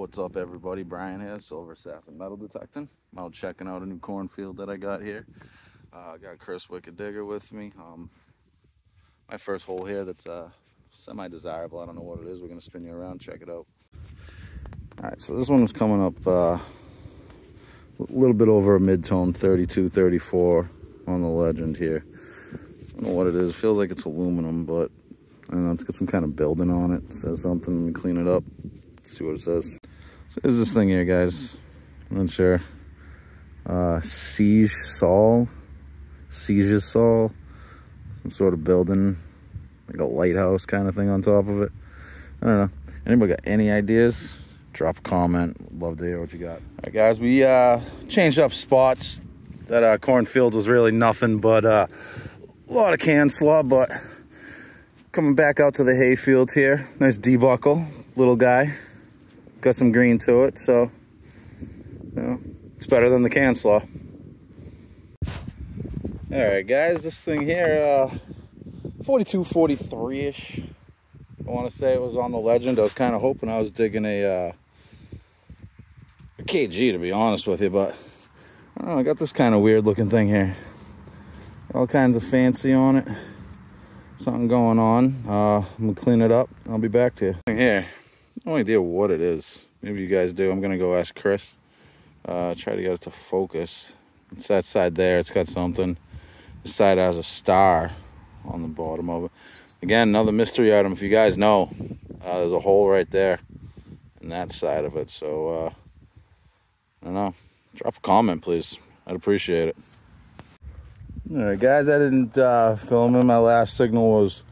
What's up, everybody? Brian here, Silver Assassin Metal Detecting. I'm out checking out a new cornfield that I got here. Uh, I got Chris Wicked Digger with me. Um, my first hole here that's uh, semi-desirable. I don't know what it is. We're going to spin you around, check it out. All right, so this one was coming up uh, a little bit over a mid-tone, 32, 34 on the legend here. I don't know what it is. It feels like it's aluminum, but I don't know. It's got some kind of building on it. it says something. Let me clean it up. See what it says. So there's this thing here, guys. I'm not sure. Uh, Siege Sol. Siege Sol. Some sort of building. Like a lighthouse kind of thing on top of it. I don't know. Anybody got any ideas? Drop a comment. Love to hear what you got. All right, guys. We uh, changed up spots. That uh, cornfield was really nothing but uh, a lot of can slaw, but coming back out to the hayfield here. Nice debuckle, little guy got some green to it, so you know, it's better than the can slaw. All right, guys, this thing here, uh, 42, 43-ish. I want to say it was on the legend. I was kind of hoping I was digging a, uh, a KG, to be honest with you, but I don't know, I got this kind of weird looking thing here. All kinds of fancy on it. Something going on. Uh, I'm gonna clean it up. I'll be back to you. Here, no idea what it is. Maybe you guys do. I'm gonna go ask Chris. Uh, try to get it to focus. It's that side there. It's got something. This side has a star on the bottom of it. Again, another mystery item. If you guys know, uh, there's a hole right there in that side of it. So, uh, I don't know. Drop a comment, please. I'd appreciate it. All right, guys, I didn't uh, film in. My last signal was,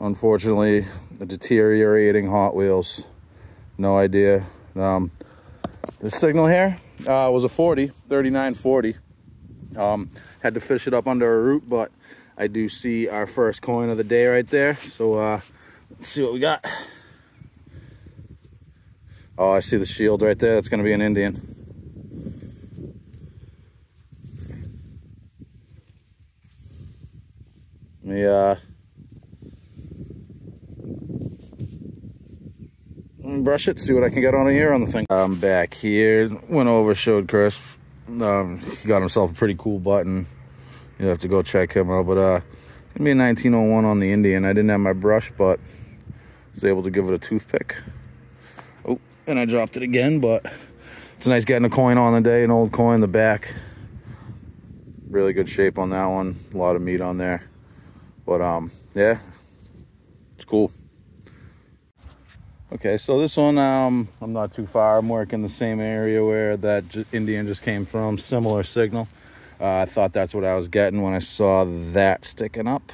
unfortunately, deteriorating Hot Wheels. No idea. Um, the signal here uh, was a 40, 3940. Um, had to fish it up under a root, but I do see our first coin of the day right there. So uh, let's see what we got. Oh, I see the shield right there. That's going to be an Indian. Let me uh, brush it, see what I can get on here on the thing. I'm back here, went over, showed Chris. Um, he got himself a pretty cool button. You'll have to go check him out. But uh, gonna be a 1901 on the Indian. I didn't have my brush, but was able to give it a toothpick. Oh, and I dropped it again, but it's nice getting a coin on the day, an old coin, the back. Really good shape on that one. A lot of meat on there. But um, yeah, it's cool. Okay, so this one, um, I'm not too far. I'm working the same area where that Indian just came from, similar signal. Uh, I thought that's what I was getting when I saw that sticking up,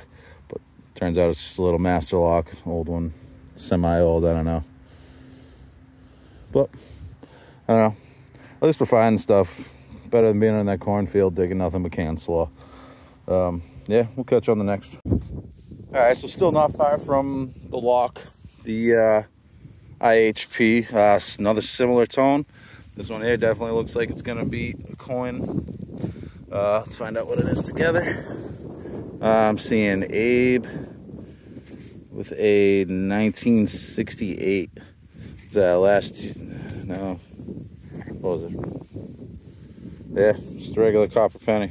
but turns out it's just a little master lock, old one, semi-old, I don't know. But, I don't know, at least we're finding stuff. Better than being in that cornfield digging nothing but can slaw. Um, yeah, we'll catch you on the next. All right, so still not far from the lock. The, uh, IHP, uh, another similar tone. This one here definitely looks like it's gonna be a coin. Uh, let's find out what it is together. Uh, I'm seeing Abe with a 1968. Is that last, no, what was it? Yeah, just a regular copper penny.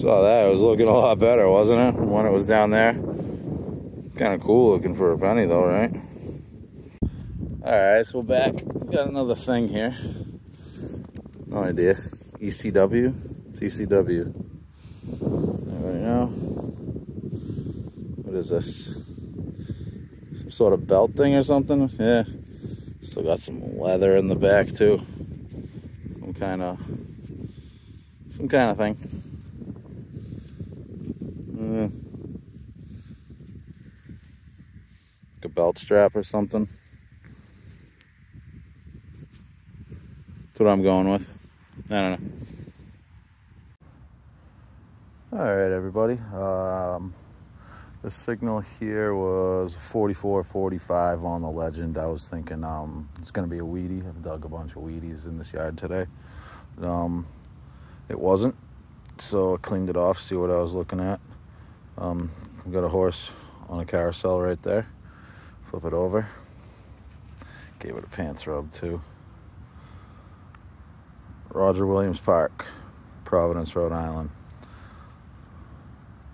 Saw that, it was looking a lot better, wasn't it? When it was down there. Kind of cool looking for a penny though, right? All right, so we're back. Got another thing here. No idea. ECW? ECW. Right now. What is this? Some sort of belt thing or something? Yeah. Still got some leather in the back too. Some kind of, some kind of thing. Mm. Like a belt strap or something. That's what I'm going with. I don't know. All right, everybody. Um, the signal here was 44, 45 on the legend. I was thinking um, it's going to be a wheatie. I've dug a bunch of wheaties in this yard today. Um, it wasn't, so I cleaned it off, see what I was looking at. Um, got a horse on a carousel right there. Flip it over. Gave it a pants rub too. Roger Williams Park, Providence, Rhode Island.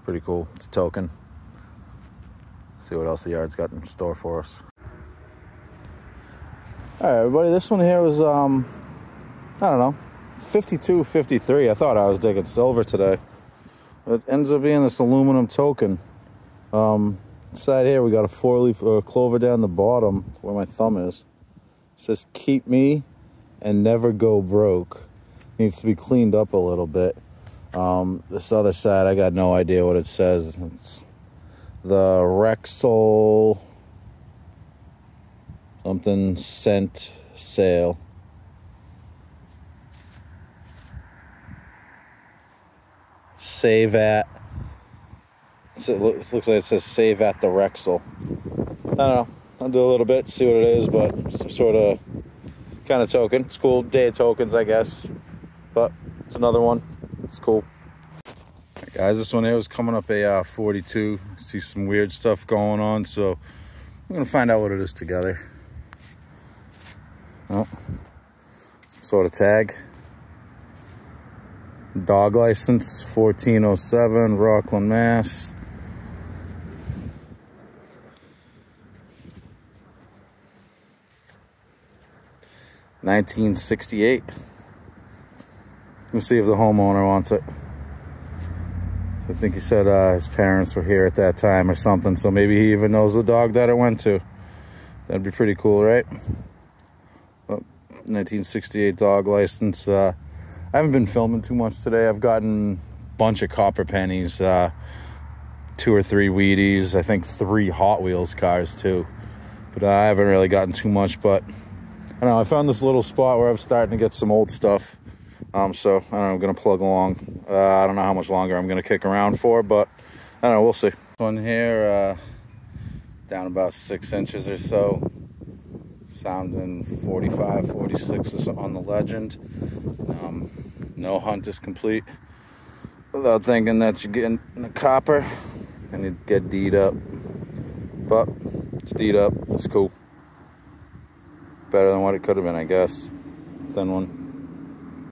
Pretty cool. It's a token. See what else the yard's got in store for us. All right, everybody. This one here was, um, I don't know, 52, 53. I thought I was digging silver today. It ends up being this aluminum token. Um, side here, we got a four leaf uh, clover down the bottom where my thumb is. It says, keep me and never go broke. Needs to be cleaned up a little bit. Um, this other side, I got no idea what it says. It's the Rexall something cent sale. Save at. So it looks like it says save at the Rexall. I don't know. I'll do a little bit, see what it is, but some sort of kind of token. It's cool. Day tokens, I guess. But it's another one. It's cool. Right, guys, this one here was coming up a uh, 42. See some weird stuff going on, so we're gonna find out what it is together. Oh, sort of tag. Dog license 1407, Rockland, Mass. Nineteen sixty eight. Let's see if the homeowner wants it. So I think he said uh, his parents were here at that time or something. So maybe he even knows the dog that it went to. That'd be pretty cool, right? Well, 1968 dog license. Uh, I haven't been filming too much today. I've gotten a bunch of copper pennies, uh, two or three Wheaties, I think three Hot Wheels cars too. But uh, I haven't really gotten too much. But I know. I found this little spot where I'm starting to get some old stuff. Um, so I don't know, I'm gonna plug along. Uh, I don't know how much longer I'm gonna kick around for, but I don't know. We'll see. One here, uh, down about six inches or so. Sounding 45, 46 on the legend. Um, no hunt is complete without thinking that you're getting the copper and it get deed up. But it's deed up. It's cool. Better than what it could have been, I guess. Thin one.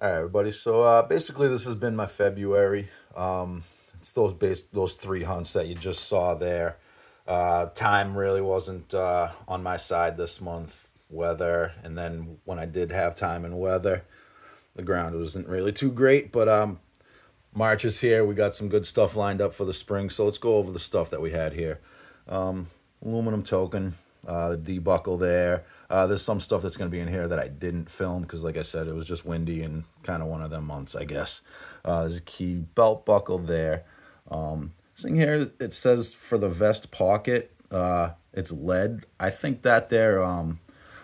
All right, everybody. So uh, basically, this has been my February. Um, it's those base, those three hunts that you just saw there. Uh, time really wasn't uh, on my side this month. Weather, and then when I did have time and weather, the ground wasn't really too great. But um, March is here. We got some good stuff lined up for the spring. So let's go over the stuff that we had here. Um, aluminum token, uh, the debuckle there. Uh, there's some stuff that's going to be in here that I didn't film because, like I said, it was just windy and kind of one of them months, I guess. Uh, there's a key belt buckle there. Um, this thing here, it says for the vest pocket, uh, it's lead. I think that there um,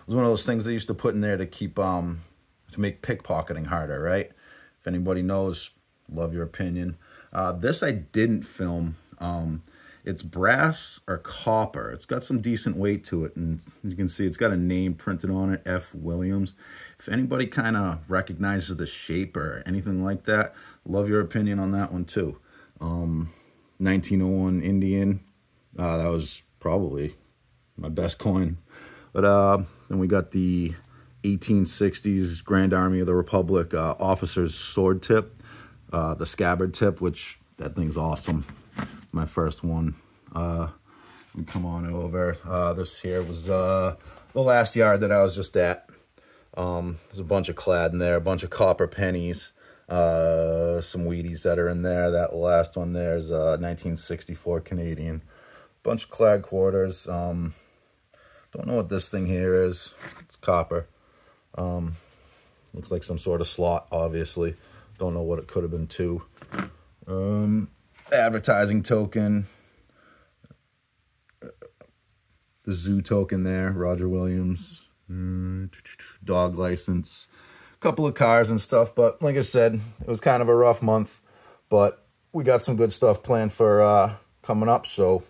was one of those things they used to put in there to keep, um, to make pickpocketing harder, right? If anybody knows, love your opinion. Uh, this I didn't film. Um, it's brass or copper. It's got some decent weight to it. And you can see it's got a name printed on it, F. Williams. If anybody kind of recognizes the shape or anything like that, love your opinion on that one too. Um, 1901 Indian. Uh, that was probably my best coin. But uh, then we got the 1860s Grand Army of the Republic uh, officer's sword tip. Uh, the scabbard tip, which that thing's awesome my first one. Uh, come on over. Uh, this here was uh, the last yard that I was just at. Um, there's a bunch of clad in there, a bunch of copper pennies, uh, some Wheaties that are in there. That last one there is uh, 1964 Canadian. Bunch of clad quarters. Um, don't know what this thing here is. It's copper. Um, looks like some sort of slot, obviously. Don't know what it could have been too. Um, advertising token. The zoo token there, Roger Williams. Dog license. A couple of cars and stuff, but like I said, it was kind of a rough month. But we got some good stuff planned for uh, coming up, so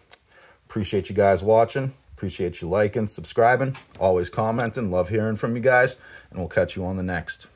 appreciate you guys watching. Appreciate you liking, subscribing, always commenting. Love hearing from you guys, and we'll catch you on the next.